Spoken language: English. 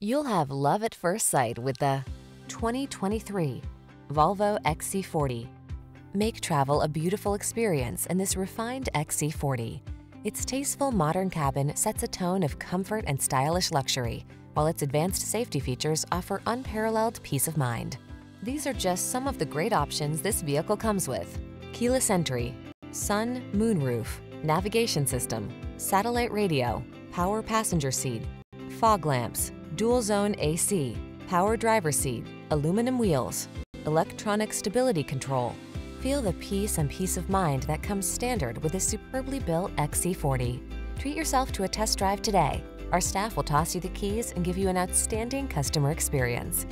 You'll have love at first sight with the 2023 Volvo XC40. Make travel a beautiful experience in this refined XC40. Its tasteful modern cabin sets a tone of comfort and stylish luxury, while its advanced safety features offer unparalleled peace of mind. These are just some of the great options this vehicle comes with. Keyless entry, sun, moonroof, navigation system, satellite radio, power passenger seat, fog lamps, dual zone AC, power driver seat, aluminum wheels, electronic stability control. Feel the peace and peace of mind that comes standard with a superbly built XC40. Treat yourself to a test drive today. Our staff will toss you the keys and give you an outstanding customer experience.